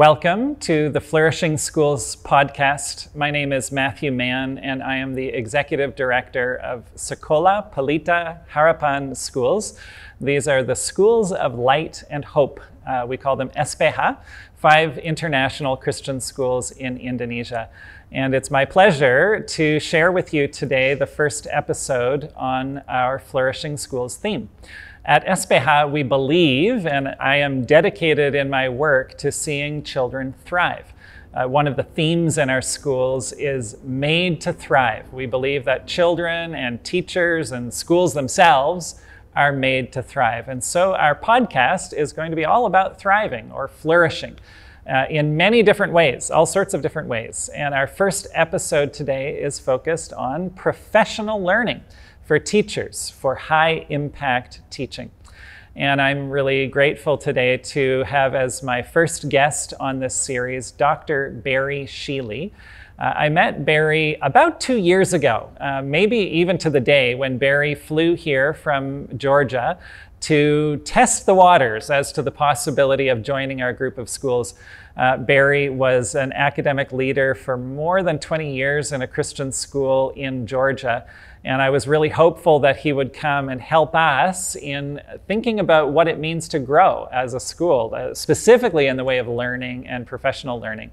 Welcome to the Flourishing Schools podcast. My name is Matthew Mann, and I am the executive director of Sekolah Pelita Harapan Schools. These are the schools of light and hope. Uh, we call them SPH, five international Christian schools in Indonesia. And it's my pleasure to share with you today the first episode on our Flourishing Schools theme. At SPH, we believe, and I am dedicated in my work to seeing children thrive. Uh, one of the themes in our schools is made to thrive. We believe that children and teachers and schools themselves are made to thrive. And so our podcast is going to be all about thriving or flourishing. Uh, in many different ways, all sorts of different ways. And our first episode today is focused on professional learning for teachers for high impact teaching. And I'm really grateful today to have as my first guest on this series Dr. Barry Shealy. Uh, I met Barry about two years ago, uh, maybe even to the day when Barry flew here from Georgia to test the waters as to the possibility of joining our group of schools. Uh, Barry was an academic leader for more than 20 years in a Christian school in Georgia. And I was really hopeful that he would come and help us in thinking about what it means to grow as a school, uh, specifically in the way of learning and professional learning.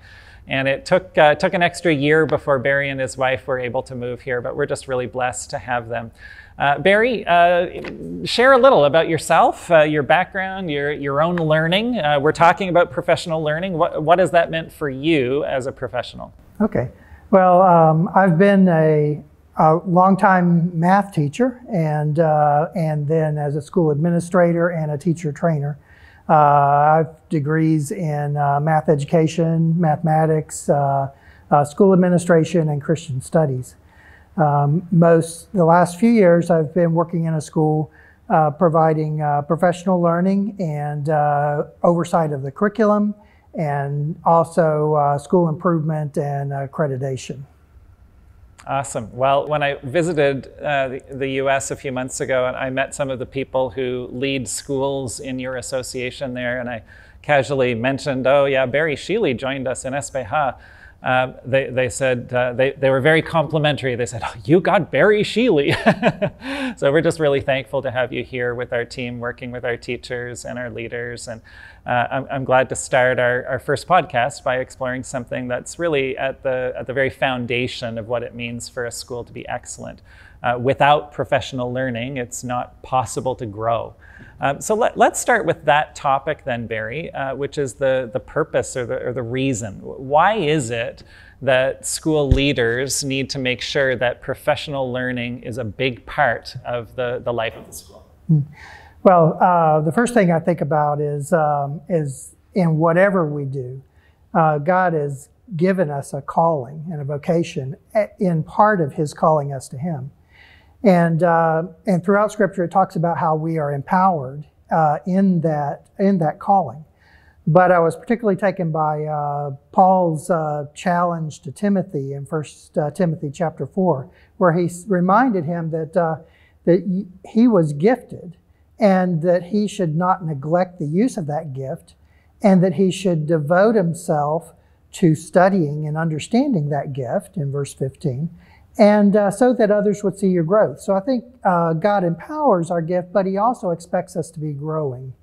And it took, uh, took an extra year before Barry and his wife were able to move here, but we're just really blessed to have them. Uh, Barry, uh, share a little about yourself, uh, your background, your, your own learning. Uh, we're talking about professional learning. What, what has that meant for you as a professional? Okay. Well, um, I've been a a longtime math teacher and, uh, and then as a school administrator and a teacher trainer. Uh, I have degrees in uh, math education, mathematics, uh, uh, school administration, and Christian studies. Um, most, the last few years, I've been working in a school uh, providing professional learning and oversight of the curriculum and also school improvement and accreditation. Awesome. Well, when I visited uh, the, US a few months ago, and I met some of the people who lead schools in your association there, and I casually mentioned, oh, yeah, Barry Shealy joined us in SPH. Uh, they, they said, uh, they, they were very complimentary. They said, oh, You got Barry Shealy. so we're just really thankful to have you here with our team, working with our teachers and our leaders. And uh, I'm, I'm, glad to start our, our first podcast by exploring something that's really at the, at the very foundation of what it means for a school to be excellent. Uh, without professional learning, it's not possible to grow. Um, so let, us start with that topic then, Barry, uh, which is the, the purpose or the, or the reason. Why is it that school leaders need to make sure that professional learning is a big part of the, the life of the school? Hmm. Well, uh, the first thing I think about is, um, is in whatever we do, uh, God has given us a calling and a vocation eh, in part of His calling us to Him. And, uh, and throughout Scripture, it talks about how we are empowered uh, in, that, in that calling. But I was particularly taken by uh, Paul's uh, challenge to Timothy in 1 uh, Timothy chapter 4, where he reminded him that, that he was gifted and that he should not neglect the use of that gift and that he should devote himself to studying and understanding that gift in verse 15 and uh, so that others would see your growth. So I think uh, God empowers our gift, but He also expects us to be growing.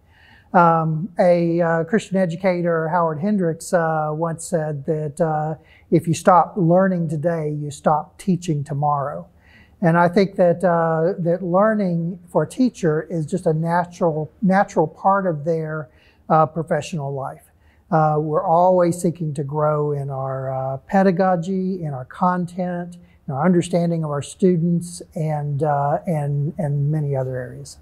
Um, a uh, Christian educator, Howard Hendricks, uh, once said that uh, if you stop learning today, you stop teaching tomorrow. And I think that uh, that learning for a teacher is just a natural natural part of their professional life. we're always seeking to grow in our pedagogy, in our content, in our understanding of our students, and, uh, and, and many other areas.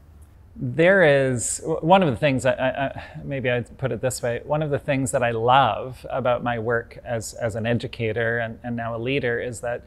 There is one of the things, I, I, maybe I'd put it this way one of the things that I love about my work as, as an educator and, and now a leader is that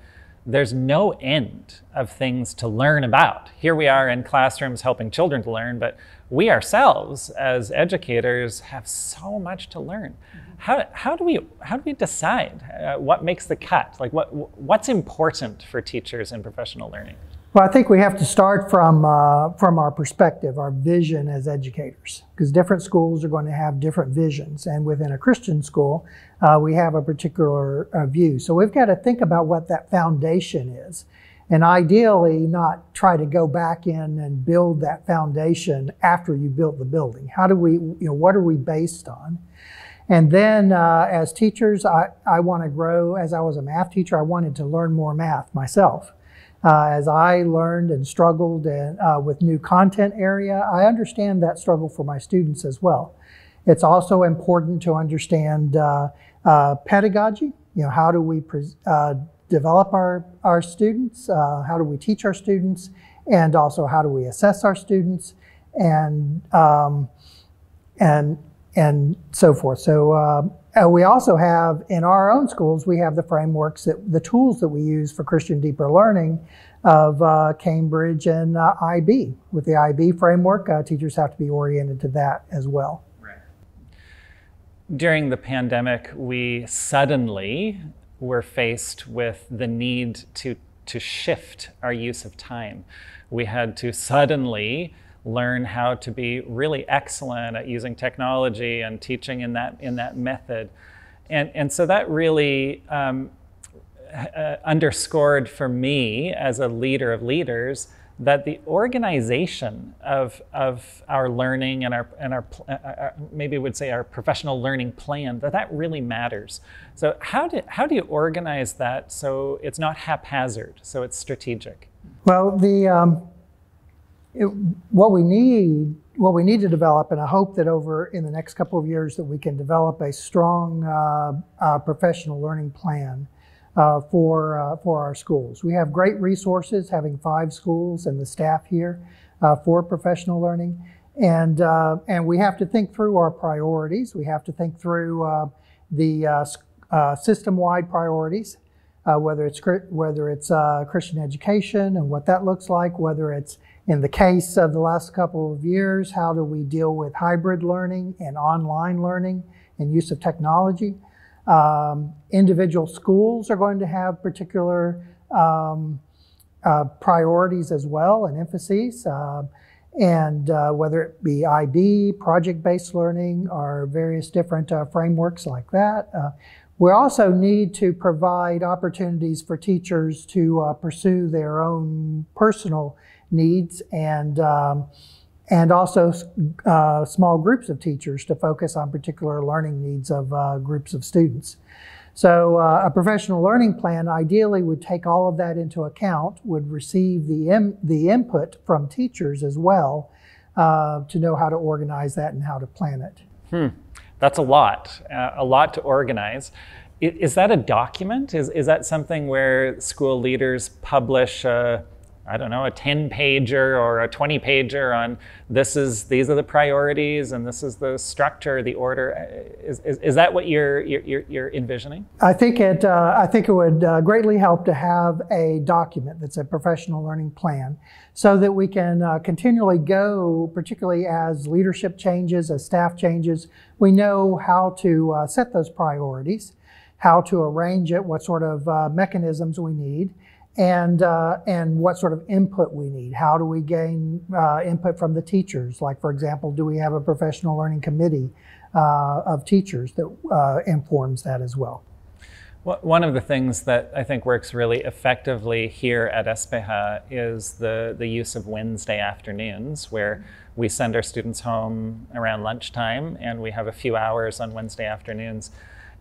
there's no end of things to learn about. Here we are in classrooms helping children to learn, but we ourselves as educators have so much to learn. How, how, do, we, how do we decide uh, what makes the cut? Like what, what's important for teachers in professional learning? Well, I think we have to start from uh, from our perspective, our vision as educators, because different schools are going to have different visions, and within a Christian school, uh, we have a particular uh, view. So we've got to think about what that foundation is, and ideally, not try to go back in and build that foundation after you built the building. How do we, you know, what are we based on? And then, uh, as teachers, I, I want to grow. As I was a math teacher, I wanted to learn more math myself. Uh, as I learned and struggled and, uh, with new content area, I understand that struggle for my students as well. It's also important to understand uh, uh pedagogy. You know, how do we uh, develop our, our students? Uh, how do we teach our students? And also, how do we assess our students? And um, and and so forth. So uh, we also have in our own schools, we have the frameworks that the tools that we use for Christian deeper learning of uh, Cambridge and uh, IB. With the IB framework, uh, teachers have to be oriented to that as well. Right. During the pandemic, we suddenly were faced with the need to to shift our use of time. We had to suddenly learn how to be really excellent at using technology and teaching in that in that method, and and so that really um, uh, underscored for me as a leader of leaders that the organization of, of our learning and our and our uh, uh, maybe would say our professional learning plan that that really matters. So how do how do you organize that so it's not haphazard, so it's strategic? Well, the um, it, what we need, what we need to develop, and I hope that over in the next couple of years that we can develop a strong uh, uh, professional learning plan uh, for uh, for our schools. We have great resources, having five schools and the staff here uh, for professional learning, and uh, and we have to think through our priorities. We have to think through the system-wide priorities. whether it's whether it's Christian education and what that looks like, whether it's in the case of the last couple of years, how do we deal with hybrid learning and online learning and use of technology? Um, individual schools are going to have particular um, uh, priorities as well and emphases. Uh, and uh, whether it be IB, project based learning, or various different uh, frameworks like that. Uh, we also need to provide opportunities for teachers to uh, pursue their own personal needs and um, and also uh, small groups of teachers to focus on particular learning needs of uh, groups of students. So uh, a professional learning plan ideally would take all of that into account, would receive the, the input from teachers as well uh, to know how to organize that and how to plan it. Hmm. That's a lot, uh, a lot to organize. Is, that a document? Is, is that something where school leaders publish I don't know, a 10 pager or a 20 pager on this is, these are the priorities and this is the structure, the order. Is, is, is that what you're, you're, you're envisioning? I think it, uh, I think it would uh, greatly help to have a document that's a professional learning plan so that we can uh, continually go, particularly as leadership changes, as staff changes, we know how to uh, set those priorities, how to arrange it, what sort of uh, mechanisms we need and uh, and what sort of input we need. How do we gain uh, input from the teachers? Like, for example, do we have a professional learning committee uh, of teachers that uh, informs that as well? One of the things that I think works really effectively here at SPH is the, the use of Wednesday afternoons, where we send our students home around lunchtime and we have a few hours on Wednesday afternoons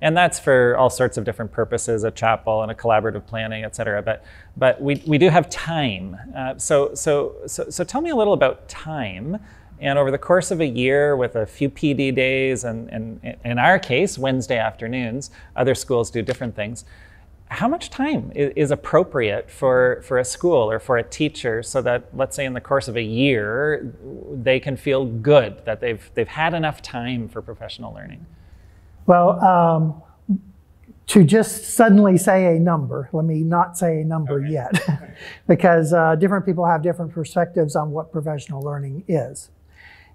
and that's for all sorts of different purposes, a chapel and a collaborative planning, et cetera. But, but we, we do have time. Uh, so, so, so, so tell me a little about time. And over the course of a year, with a few PD days, and, and in our case, Wednesday afternoons, other schools do different things. How much time is appropriate for, for a school or for a teacher so that, let's say, in the course of a year, they can feel good that they've, they've had enough time for professional learning? Well, um, to just suddenly say a number, let me not say a number okay. yet, because uh, different people have different perspectives on what professional learning is.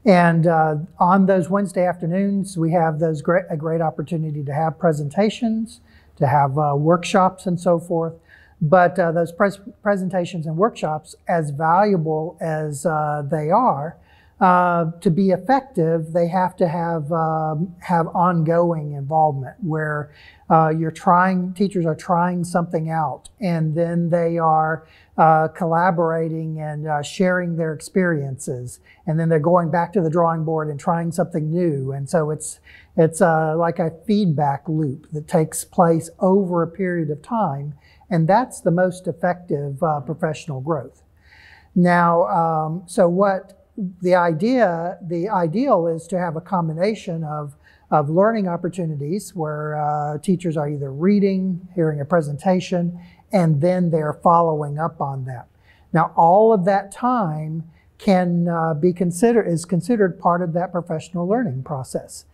And uh, on those Wednesday afternoons, we have those great, a great opportunity to have presentations, to have uh, workshops and so forth. But uh, those pres- presentations and workshops, as valuable as uh, they are, uh, to be effective, they have to have um, have ongoing involvement where uh, you're trying, teachers are trying something out, and then they are uh, collaborating and uh, sharing their experiences, and then they're going back to the drawing board and trying something new, and so it's it's uh, like a feedback loop that takes place over a period of time, and that's the most effective professional growth. Now, um, so what the idea, the ideal is to have a combination of, of learning opportunities where uh, teachers are either reading, hearing a presentation, and then they're following up on that. Now, all of that time can uh, be considered is considered part of that professional learning process.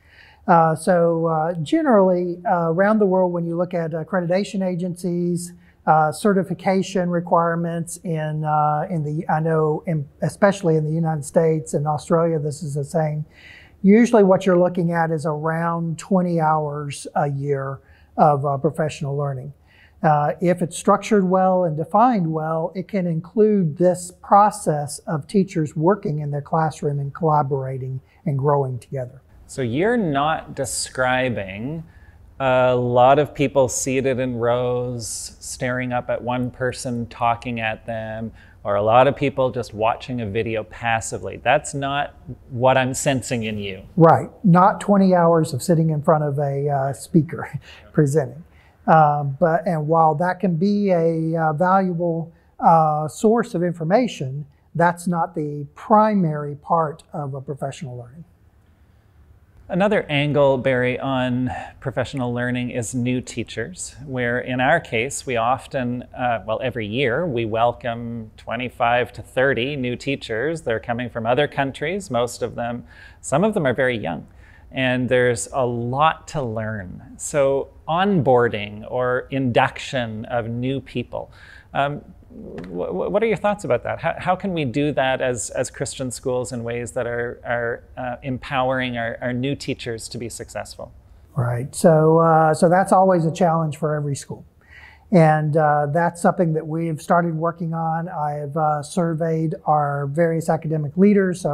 Uh, so, uh, generally, uh, around the world, when you look at accreditation agencies, uh, certification requirements in uh, in the I know in, especially in the United States and Australia this is the same. Usually, what you're looking at is around 20 hours a year of uh, professional learning. Uh, if it's structured well and defined well, it can include this process of teachers working in their classroom and collaborating and growing together. So you're not describing a lot of people seated in rows, staring up at one person talking at them, or a lot of people just watching a video passively. That's not what I'm sensing in you. Right. Not 20 hours of sitting in front of a uh, speaker presenting. Uh, but and while that can be a uh, valuable uh, source of information, that's not the primary part of a professional learning. Another angle, Barry, on professional learning is new teachers, where in our case, we often, uh, well, every year, we welcome 25 to 30 new teachers. They're coming from other countries, most of them, some of them are very young. And there's a lot to learn. So, onboarding or induction of new people. Um, what are your thoughts about that? How, how, can we do that as, as Christian schools in ways that are, are uh, empowering our, our, new teachers to be successful? Right. So, uh, so that's always a challenge for every school. And uh, that's something that we've started working on. I've uh, surveyed our various academic leaders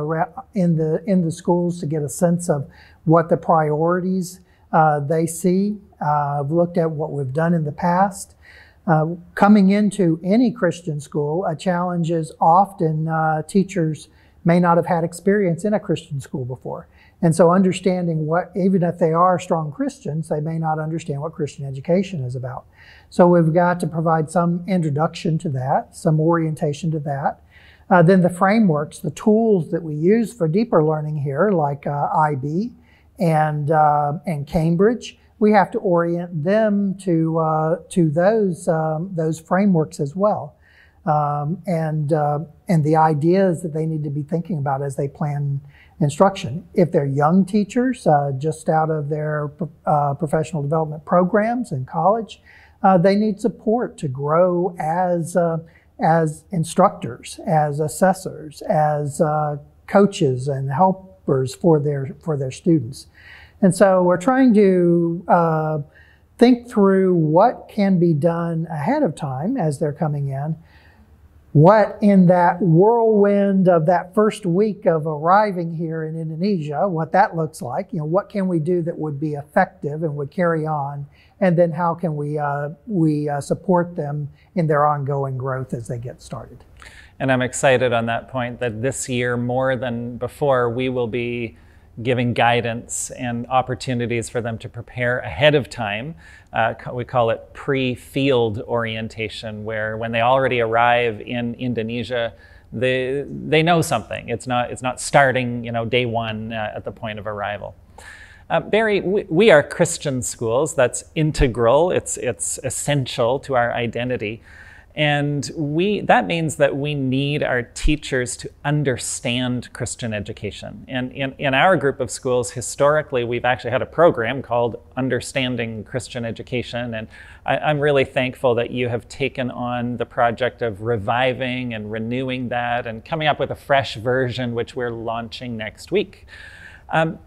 in the in the schools to get a sense of what the priorities uh, they see. Uh, I've looked at what we've done in the past. Uh, coming into any Christian school, a challenge is often uh, teachers may not have had experience in a Christian school before. And so understanding what, even if they are strong Christians, they may not understand what Christian education is about. So we've got to provide some introduction to that, some orientation to that. Uh, then the frameworks, the tools that we use for deeper learning here, like uh, IB and, uh, and Cambridge, we have to orient them to uh, to those um, those frameworks as well, um, and uh, and the ideas that they need to be thinking about as they plan instruction. If they're young teachers, uh, just out of their uh, professional development programs in college, uh, they need support to grow as uh, as instructors, as assessors, as coaches and helpers for their for their students. And so we're trying to uh, think through what can be done ahead of time as they're coming in. What in that whirlwind of that first week of arriving here in Indonesia, what that looks like, you know, what can we do that would be effective and would carry on, and then how can we uh, we uh, support them in their ongoing growth as they get started. And I'm excited on that point that this year more than before we will be giving guidance and opportunities for them to prepare ahead of time. Uh, we call it pre field orientation, where when they already arrive in Indonesia, they, they know something. It's not, it's not starting you know, day one uh, at the point of arrival. Uh, Barry, we, we, are Christian schools. That's integral, it's, it's essential to our identity. And we, that means that we need our teachers to understand Christian education. And in, in our group of schools, historically, we've actually had a program called Understanding Christian Education. And I, am really thankful that you have taken on the project of reviving and renewing that and coming up with a fresh version, which we're launching next week. Um,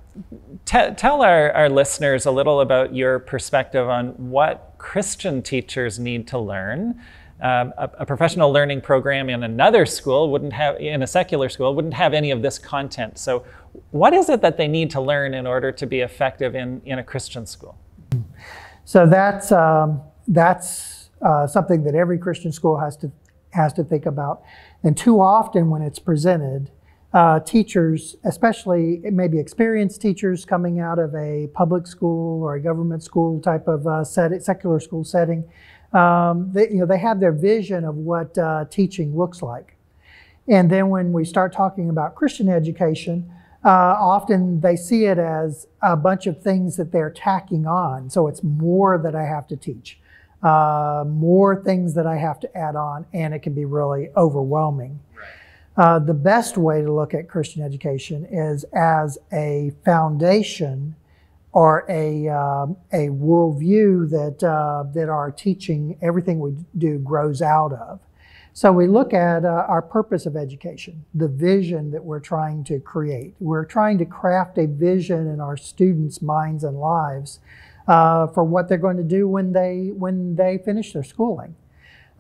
tell our, our listeners a little about your perspective on what Christian teachers need to learn um, a, a, professional learning program in another school wouldn't have, in a secular school, wouldn't have any of this content. So, what is it that they need to learn in order to be effective in, in a Christian school? So that's um, that's uh, something that every Christian school has to has to think about. And too often, when it's presented, uh, teachers, especially maybe experienced teachers coming out of a public school or a government school type of uh, set, secular school setting, um, they, you know, they have their vision of what uh, teaching looks like. And then when we start talking about Christian education, uh, often they see it as a bunch of things that they're tacking on. So it's more that I have to teach, uh, more things that I have to add on, and it can be really overwhelming. Uh, the best way to look at Christian education is as a foundation or a, uh, a worldview that, uh, that our teaching, everything we do, grows out of. So we look at uh, our purpose of education, the vision that we're trying to create. We're trying to craft a vision in our students' minds and lives uh, for what they're going to do when they, when they finish their schooling.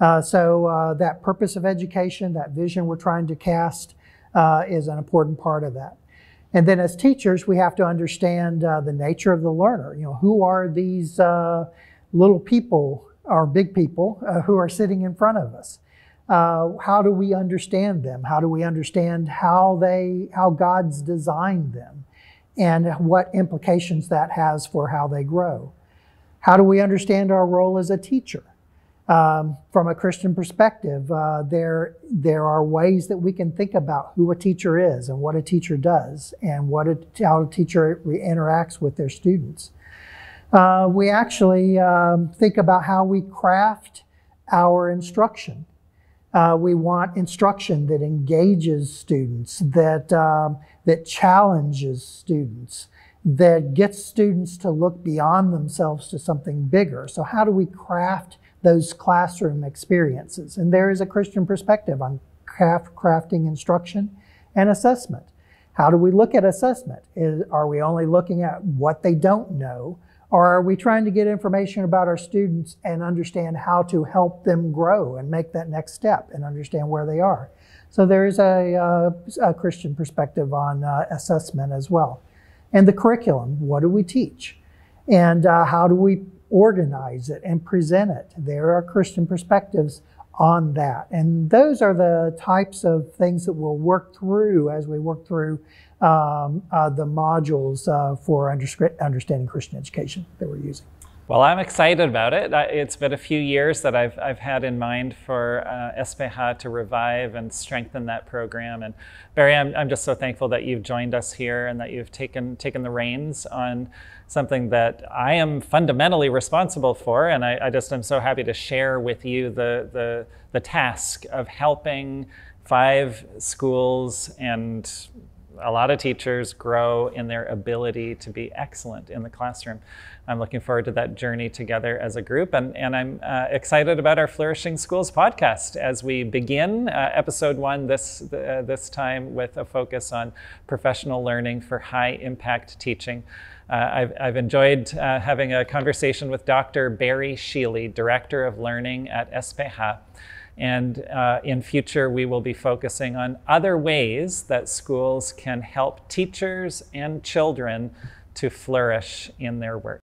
Uh, so uh, that purpose of education, that vision we're trying to cast, uh, is an important part of that. And then as teachers, we have to understand uh, the nature of the learner. You know, who are these uh, little people or big people uh, who are sitting in front of us? how do we understand them? How do we understand how they, how God's designed them, and what implications that has for how they grow? How do we understand our role as a teacher? Um, from a Christian perspective, uh, there there are ways that we can think about who a teacher is and what a teacher does and what a, how a teacher interacts with their students. Uh, we actually um, think about how we craft our instruction. Uh, we want instruction that engages students, that um, that challenges students, that gets students to look beyond themselves to something bigger. So, how do we craft those classroom experiences. And there is a Christian perspective on craft, crafting instruction and assessment. How do we look at assessment? Is, are we only looking at what they don't know? Or are we trying to get information about our students and understand how to help them grow and make that next step and understand where they are? So there is a, uh, a Christian perspective on uh, assessment as well. And the curriculum, what do we teach? And uh, how do we organize it and present it. There are Christian perspectives on that. And those are the types of things that we'll work through as we work through um, uh, the modules uh, for understanding Christian education that we're using. Well, I'm excited about it. It's been a few years that I've, I've had in mind for uh, to revive and strengthen that program. And Barry, I'm, I'm just so thankful that you've joined us here and that you've taken, taken the reins on something that I am fundamentally responsible for. And I, I just am so happy to share with you the, the, the task of helping five schools and a lot of teachers grow in their ability to be excellent in the classroom. I'm looking forward to that journey together as a group, and, and I'm uh, excited about our Flourishing Schools podcast as we begin uh, episode one this, uh, this time with a focus on professional learning for high impact teaching. Uh, I've, I've, enjoyed uh, having a conversation with Dr. Barry Shealy, Director of Learning at SPH. And uh, in future, we will be focusing on other ways that schools can help teachers and children to flourish in their work.